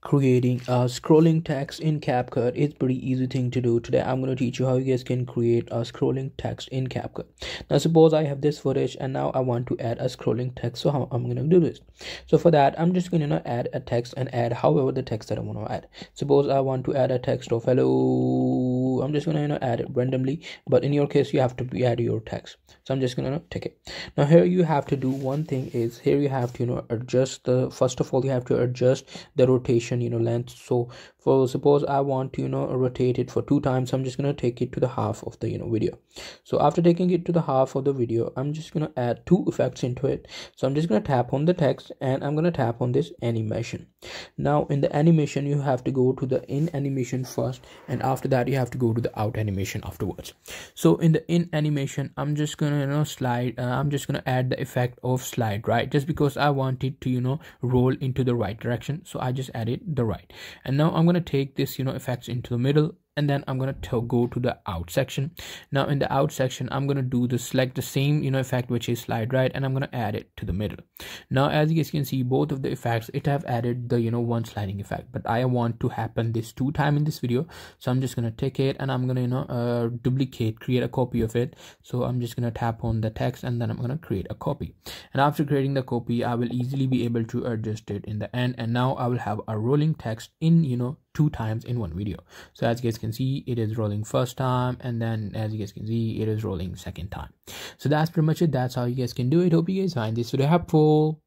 creating a scrolling text in CapCut is pretty easy thing to do. Today I'm going to teach you how you guys can create a scrolling text in CapCut. Now suppose I have this footage and now I want to add a scrolling text. So how I'm going to do this? So for that I'm just going to add a text and add however the text that I want to add. Suppose I want to add a text of hello. I'm just to you know, add it randomly but in your case you have to add your text. So I'm just going to take it. Now here you have to do one thing is here you have to you know adjust the first of all you have to adjust the rotation you know length so for suppose i want to you know rotate it for two times i'm just going to take it to the half of the you know video. So after taking it to the half of the video i'm just going to add two effects into it. So i'm just going to tap on the text and i'm going to tap on this animation. Now in the animation you have to go to the in animation first and after that you have to go to the out animation afterwards. So in the in animation i'm just gonna you know slide uh, i'm just gonna add the effect of slide right? Just because i want it to you know roll into the right direction so i just added the right. And now i'm going to take this you know effects into the middle and then i'm going to go to the out section. Now in the out section i'm going to do the select the same you know effect which is slide right and i'm going to add it to the middle. Now as you guys can see both of the effects it have added the you know one sliding effect but i want to happen this two time in this video so i'm just going to take it and i'm going to you know uh, duplicate create a copy of it. So i'm just going to tap on the text and then i'm going to create a copy. And after creating the copy i will easily be able to adjust it in the end and now i will have a rolling text in you know two times in one video. So as you guys can see it is rolling first time and then as you guys can see it is rolling second time. So that's pretty much it. That's how you guys can do it. Hope you guys find this video helpful